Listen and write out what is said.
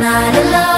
not alone.